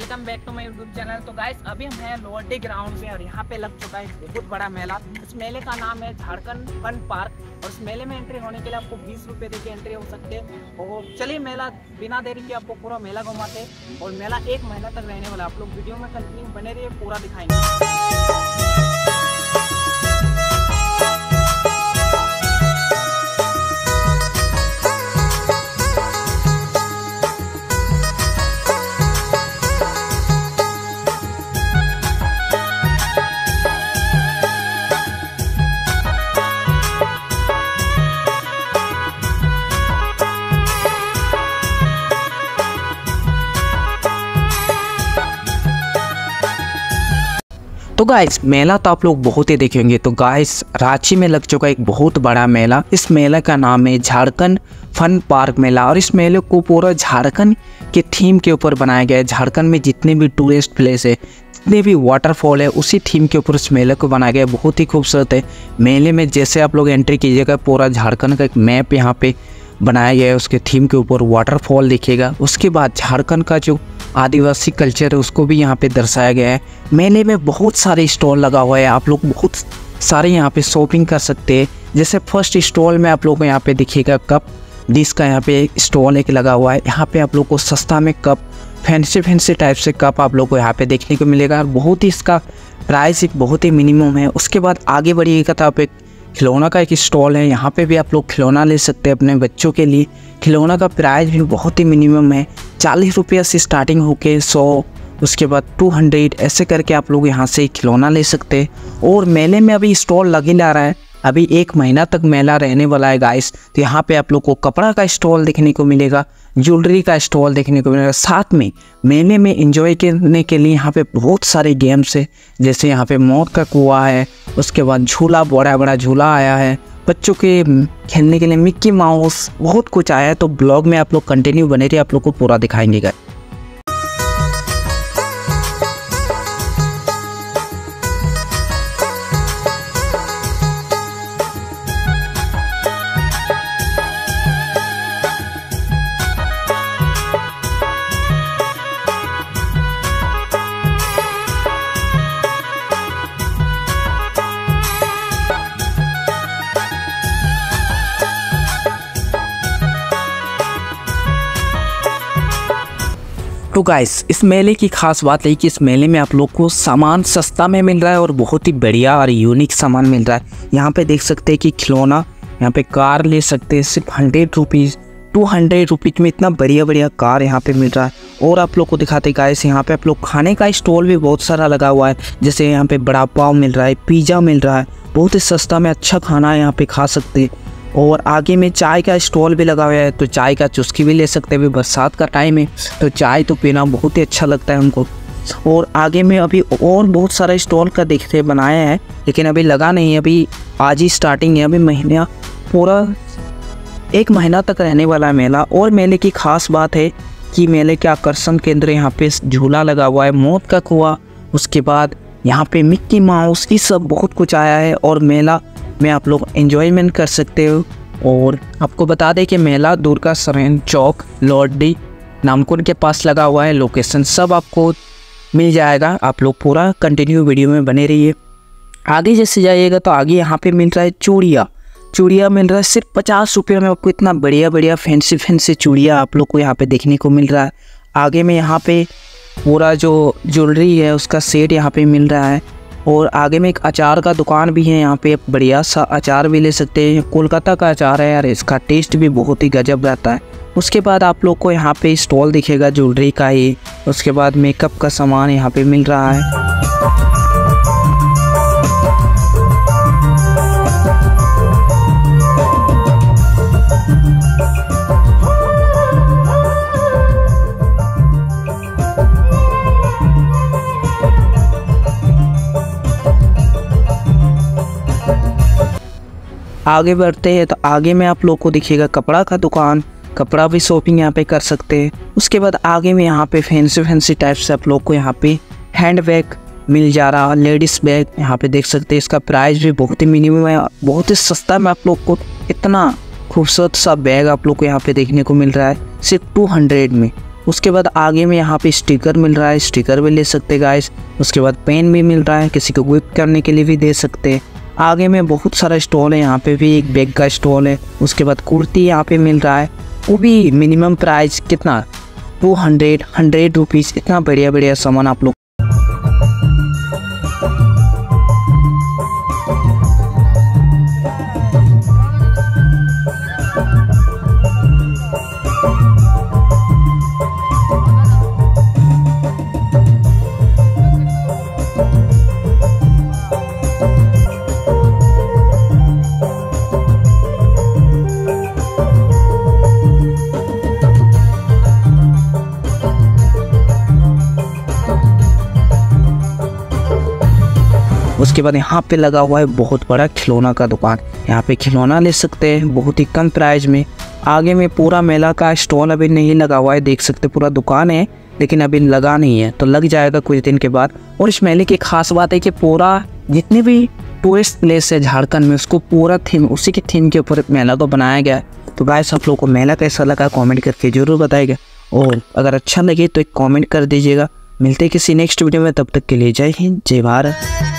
Welcome back to my YouTube channel. तो guys अभी हम हैं लोअर्टी ग्राउंड में और यहाँ पे लग चुका है बहुत बड़ा मेला। इस मेले का नाम है झारखंड फन पार्क और इस मेले में एंट्री होने के लिए आपको बीस रुपये दे के एंट्री हो सकते हैं। और चलिए मेला, बिना देरी के आपको पूरा मेला घुमाते और मेला एक महीना तक रहने वाला आप लोग वीडियो में कंटिन्यू बने रहिए, पूरा दिखाएँगे। गाइस मेला तो आप लोग बहुत ही देखेंगे तो गाइस रांची में लग चुका एक बहुत बड़ा मेला। इस मेला का नाम है झारखंड फन पार्क मेला और इस मेले को पूरा झारखंड के थीम के ऊपर बनाया गया है। झारखंड में जितने भी टूरिस्ट प्लेस है, जितने भी वाटरफॉल है, उसी थीम के ऊपर इस मेले को बनाया गया है। बहुत ही खूबसूरत है। मेले में जैसे आप लोग एंट्री कीजिएगा, पूरा झारखंड का एक मैप यहाँ पे बनाया गया है। उसके थीम के ऊपर वाटरफॉल दिखेगा। उसके बाद झारखंड का जो आदिवासी कल्चर है, उसको भी यहाँ पे दर्शाया गया है। मेले में बहुत सारे स्टॉल लगा हुआ है, आप लोग बहुत सारे यहाँ पे शॉपिंग कर सकते हैं। जैसे फ़र्स्ट स्टॉल में आप लोग को यहाँ पे दिखेगा कप डिश का यहाँ पे स्टॉल एक लगा हुआ है। यहाँ पे आप लोग को सस्ता में कप, फैंसी फैंसी टाइप से कप आप लोग को यहाँ पे देखने को मिलेगा। और बहुत ही इसका प्राइस एक बहुत ही मिनिमम है। उसके बाद आगे बढ़िएगा तो आप एक खिलौना का एक स्टॉल है। यहाँ पे भी आप लोग खिलौना ले सकते हैं अपने बच्चों के लिए। खिलौना का प्राइस भी बहुत ही मिनिमम है। चालीस रुपये से स्टार्टिंग होके सौ, उसके बाद टू हंड्रेड ऐसे करके आप लोग यहाँ से खिलौना ले सकते हैं। और मेले में अभी स्टॉल लग ही ला रहा है। अभी एक महीना तक मेला रहने वाला है गाइस तो यहाँ पे आप लोग को कपड़ा का स्टॉल देखने को मिलेगा ज्वेलरी का स्टॉल देखने को मिलेगा। साथ में मेले में एंजॉय करने के लिए यहाँ पे बहुत सारे गेम्स है। जैसे यहाँ पे मौत का कुआ है, उसके बाद झूला बड़ा बड़ा झूला आया है बच्चों के खेलने के लिए मिक्की माउस बहुत कुछ आया है तो ब्लॉग में आप लोग कंटिन्यू बने रहिए, आप लोग को पूरा दिखाएँगे गाइस तो गाइस इस मेले की खास बात है कि इस मेले में आप लोग को सामान सस्ता में मिल रहा है और बहुत ही बढ़िया और यूनिक सामान मिल रहा है। यहाँ पे देख सकते हैं कि खिलौना, यहाँ पे कार ले सकते हैं, सिर्फ़ hundred rupees two hundred rupees में इतना बढ़िया बढ़िया कार यहाँ पे मिल रहा है। और आप लोग को दिखाते गाइस यहाँ पे आप लोग खाने का स्टॉल भी बहुत सारा लगा हुआ है। जैसे यहाँ पे बड़ा पाव मिल रहा है पिज़्ज़ा मिल रहा है। बहुत ही सस्ता में अच्छा खाना यहाँ पे खा सकते हैं। और आगे में चाय का स्टॉल भी लगा हुआ है तो चाय का चुस्की भी ले सकते हैं, बरसात का टाइम है तो चाय तो पीना बहुत ही अच्छा लगता है हमको। और आगे में अभी और बहुत सारा स्टॉल का देखते बनाया है, लेकिन अभी लगा नहीं है, अभी आज ही स्टार्टिंग है, अभी महीना पूरा एक महीना तक रहने वाला है मेला। और मेले की खास बात है कि मेले के आकर्षण केंद्र यहाँ पे झूला लगा हुआ है, मौत का कुआ, उसके बाद यहाँ पे मिक्की माउस, ये सब बहुत कुछ आया है, और मेला में आप लोग एंजॉयमेंट कर सकते हो। और आपको बता दें कि मेला दुर्गा सरेन चौक, लॉर्डी नामकुन के पास लगा हुआ है। लोकेशन सब आपको मिल जाएगा। आप लोग पूरा कंटिन्यू वीडियो में बने रहिए। आगे जैसे जाइएगा तो आगे यहाँ पे मिल रहा है चूड़िया। चूड़िया मिल रहा है सिर्फ़ पचास रुपये में। आपको इतना बढ़िया बढ़िया फैंसी फैंसी चूड़िया आप लोग को यहाँ पे देखने को मिल रहा है। आगे में यहाँ पे पूरा जो ज्वेलरी है उसका सेट यहाँ पे मिल रहा है। और आगे में एक अचार का दुकान भी है यहाँ पे। बढ़िया सा अचार भी ले सकते हैं। कोलकाता का अचार है यार, इसका टेस्ट भी बहुत ही गजब रहता है। उसके बाद आप लोग को यहाँ पे स्टॉल दिखेगा ज्वेलरी का ही उसके बाद मेकअप का सामान यहाँ पे मिल रहा है। आगे बढ़ते हैं तो आगे में आप लोग को दिखेगा कपड़ा का दुकान। कपड़ा भी शॉपिंग यहाँ पे कर सकते हैं। उसके बाद आगे में यहाँ पे फैंसी फैंसी टाइप से आप लोग को यहाँ पे हैंड बैग मिल जा रहा, लेडीज़ बैग यहाँ पे देख सकते हैं। इसका प्राइस भी बहुत ही मिनिमम है, बहुत ही सस्ता में आप लोग को इतना खूबसूरत सा बैग आप लोग को यहाँ पे देखने को मिल रहा है, सिर्फ़ टू हंड्रेड में। उसके बाद आगे में यहाँ पे स्टिकर मिल रहा है, स्टिकर भी ले सकते गाइस उसके बाद पेन भी मिल रहा है, किसी को विप करने के लिए भी दे सकते हैं। आगे में बहुत सारा स्टॉल है, यहाँ पे भी एक बैग का स्टॉल है, उसके बाद कुर्ती यहाँ पे मिल रहा है, वो भी मिनिमम प्राइस कितना? टू हंड्रेड हंड्रेड रुपीज़ इतना बढ़िया बढ़िया सामान आप लोग उसके बाद यहाँ पे लगा हुआ है बहुत बड़ा खिलौना का दुकान। यहाँ पे खिलौना ले सकते हैं, बहुत ही कम प्राइस में। आगे में पूरा मेला का स्टॉल अभी नहीं लगा हुआ है, देख सकते पूरा दुकान है, लेकिन अभी लगा नहीं है। तो लग जाएगा कुछ दिन के बाद। और इस मेले की खास बात है कि पूरा जितने भी टूरिस्ट प्लेस है झारखंड में, उसको पूरा थीम उसी के थीम के ऊपर मेला को बनाया गया है। तो गाय सब लोग को मेला कैसा लगा कमेंट करके ज़रूर बताएगा और अगर अच्छा लगे तो एक कमेंट कर दीजिएगा। मिलते किसी नेक्स्ट वीडियो में, तब तक के लिए जय हिंद, जय भारत।